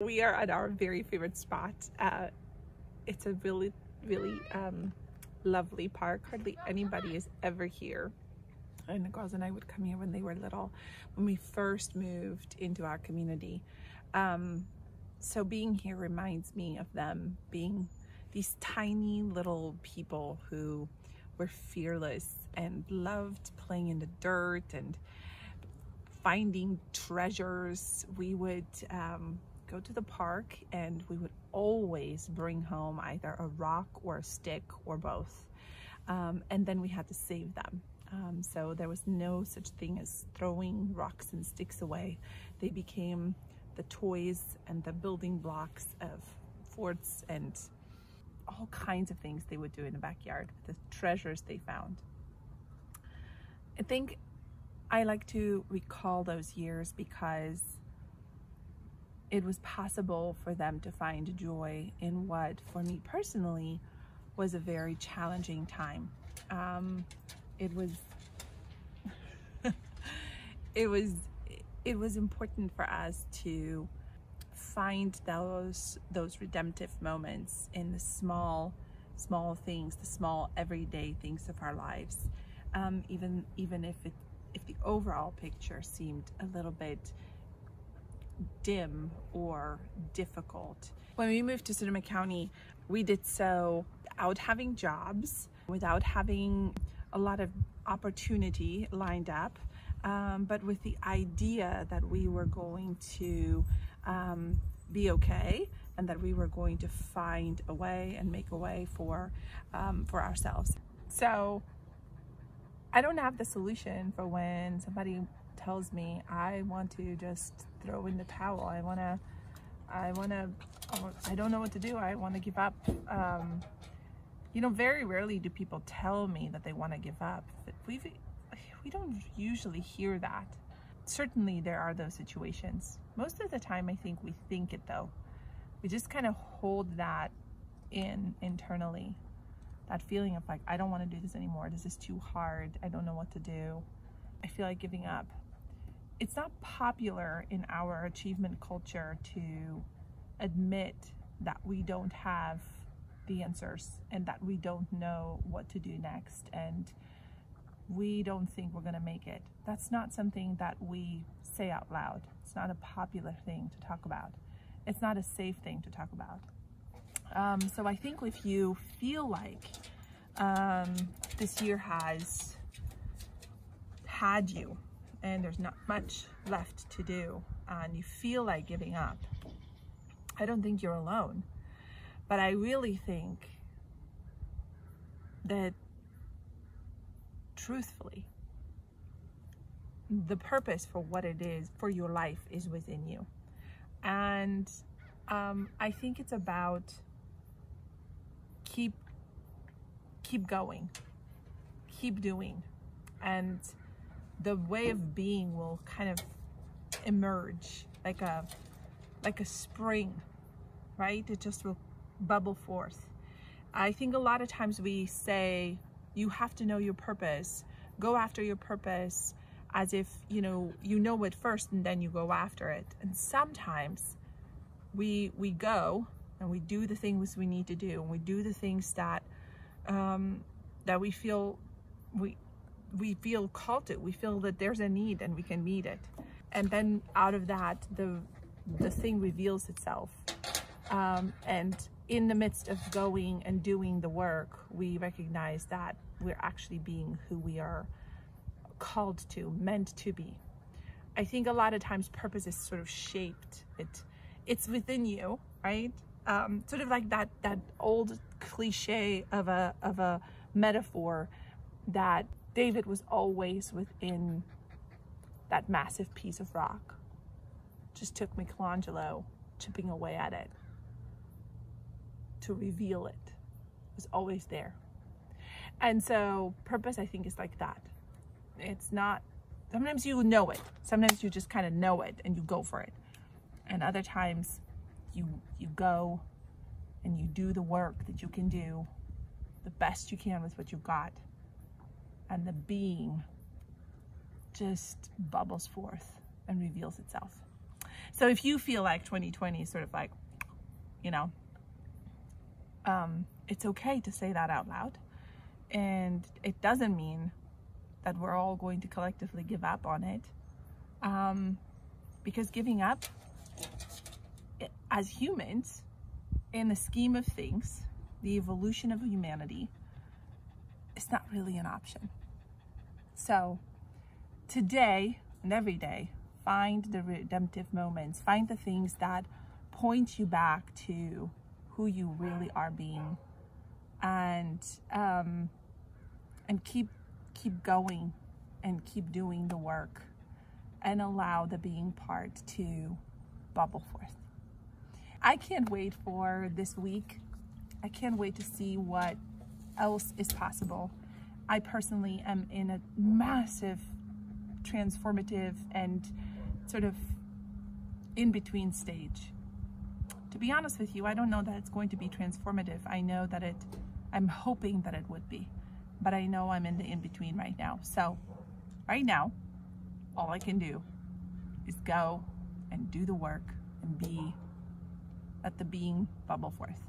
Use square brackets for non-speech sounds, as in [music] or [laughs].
We are at our very favorite spot. Uh, it's a really, really um, lovely park. Hardly anybody is ever here. And the girls and I would come here when they were little, when we first moved into our community. Um, so being here reminds me of them being these tiny little people who were fearless and loved playing in the dirt and finding treasures. We would um, go to the park and we would always bring home either a rock or a stick or both. Um, and then we had to save them. Um, so there was no such thing as throwing rocks and sticks away. They became the toys and the building blocks of forts and all kinds of things they would do in the backyard, with the treasures they found. I think I like to recall those years because it was possible for them to find joy in what, for me personally, was a very challenging time. Um, it was, [laughs] it was, it was important for us to find those those redemptive moments in the small, small things, the small everyday things of our lives, um, even even if it if the overall picture seemed a little bit dim or difficult. When we moved to Sonoma County, we did so without having jobs, without having a lot of opportunity lined up, um, but with the idea that we were going to um, be okay and that we were going to find a way and make a way for um, for ourselves. So I don't have the solution for when somebody tells me I want to just throw in the towel. I want to, I want to, I don't know what to do. I want to give up. Um, you know, very rarely do people tell me that they want to give up. We we don't usually hear that. Certainly there are those situations. Most of the time I think we think it though. We just kind of hold that in internally. That feeling of like, I don't want to do this anymore. This is too hard. I don't know what to do. I feel like giving up it's not popular in our achievement culture to admit that we don't have the answers and that we don't know what to do next and we don't think we're going to make it. That's not something that we say out loud. It's not a popular thing to talk about. It's not a safe thing to talk about. Um, so I think if you feel like um, this year has had you and there's not much left to do and you feel like giving up, I don't think you're alone. But I really think that truthfully, the purpose for what it is for your life is within you. And um, I think it's about keep keep going, keep doing, and the way of being will kind of emerge like a like a spring right? It just will bubble forth. I think a lot of times we say you have to know your purpose. Go after your purpose as if you know you know it first and then you go after it. And sometimes we we go and we do the things we need to do and we do the things that um, that we feel we we feel called to. We feel that there's a need and we can meet it. And then out of that, the the thing reveals itself. Um, and in the midst of going and doing the work, we recognize that we're actually being who we are called to, meant to be. I think a lot of times purpose is sort of shaped. It, it's within you, right? Um, sort of like that that old cliche of a of a metaphor that David was always within that massive piece of rock. Just took Michelangelo chipping away at it to reveal it. It was always there. And so purpose, I think, is like that. It's not, sometimes you know it. Sometimes you just kind of know it and you go for it. And other times you, you go and you do the work that you can do the best you can with what you've got and the being just bubbles forth and reveals itself. So if you feel like 2020 is sort of like, you know, um, it's okay to say that out loud. And it doesn't mean that we're all going to collectively give up on it. Um, because giving up as humans, in the scheme of things, the evolution of humanity, is not really an option. So today and every day, find the redemptive moments, find the things that point you back to who you really are being and um, and keep keep going and keep doing the work and allow the being part to bubble forth. I can't wait for this week. I can't wait to see what else is possible. I personally am in a massive transformative and sort of in between stage. To be honest with you, I don't know that it's going to be transformative. I know that it, I'm hoping that it would be, but I know I'm in the in between right now. So, right now, all I can do is go and do the work and be, let the being bubble forth.